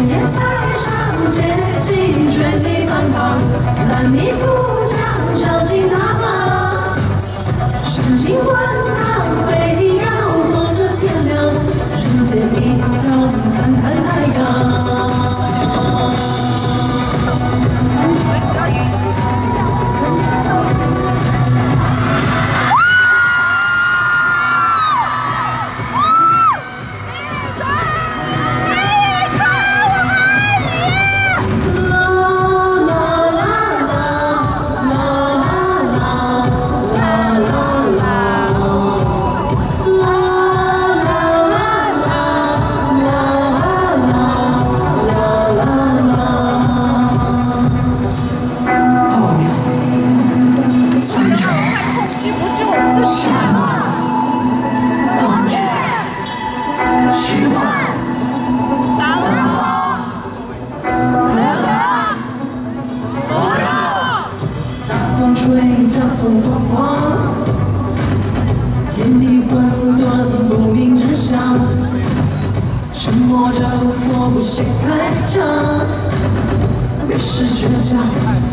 谎言在上，接近全力反抗，烂泥扶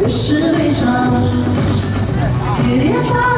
越是悲伤，跌跌撞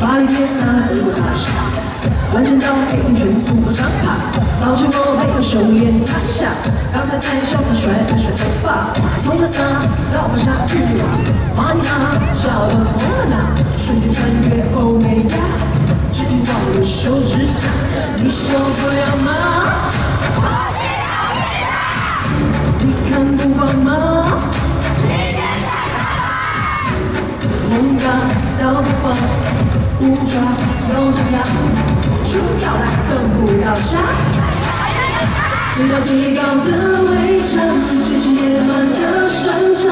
巴黎铁塔飞过大厦，完成到黑拳速度上爬，抱着我没有手眼台下，刚才太潇洒甩了甩头发，从拉萨到巴沙日瓦，马尼拉找到红了那，瞬间穿越欧美亚，只忘了手指甲，你受得了吗？最高的围墙，激情野蛮的生长，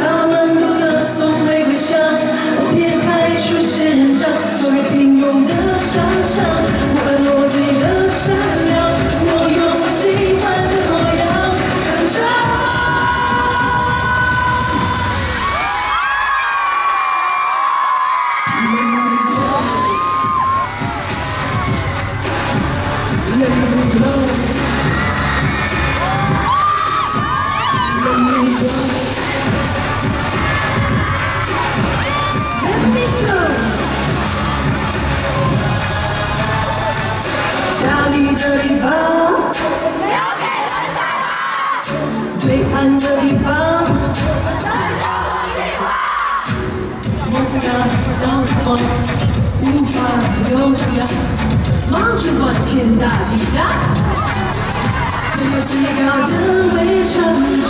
他们都歌颂玫瑰香，我撇开出现人长，超越平庸的想象，不按逻辑的善良，我用我喜欢的模样歌唱。Let me 天大地大，最高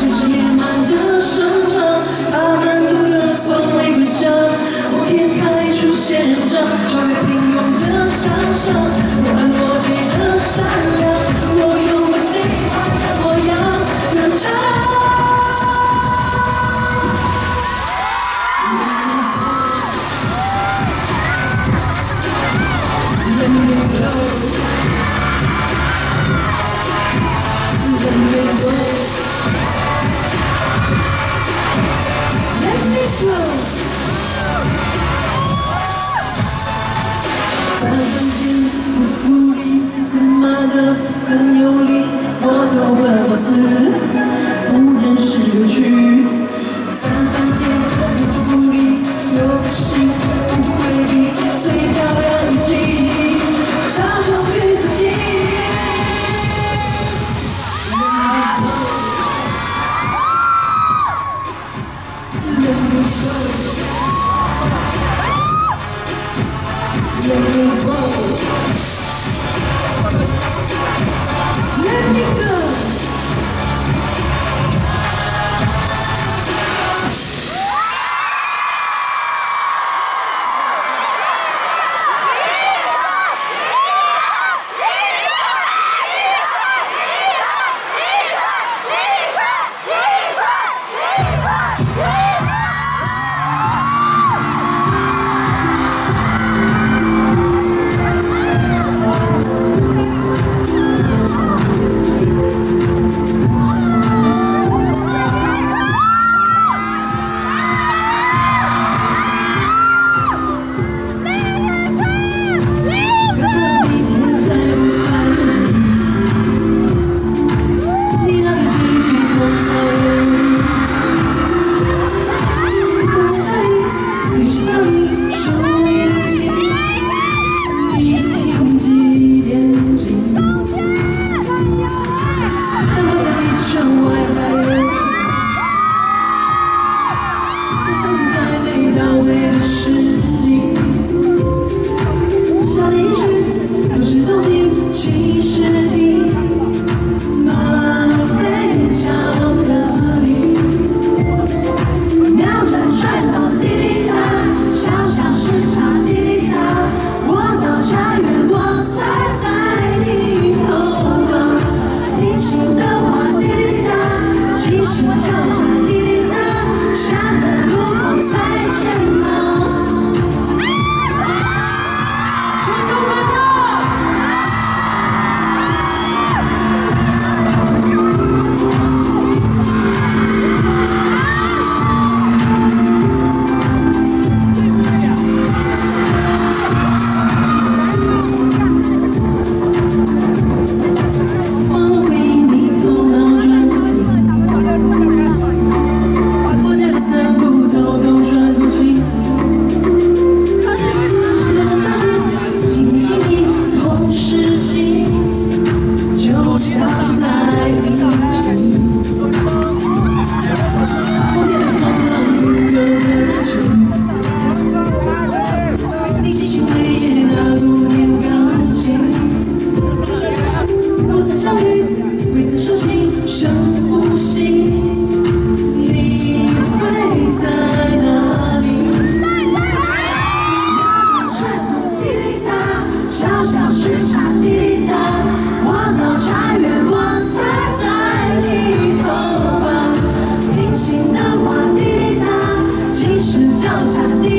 sunshine.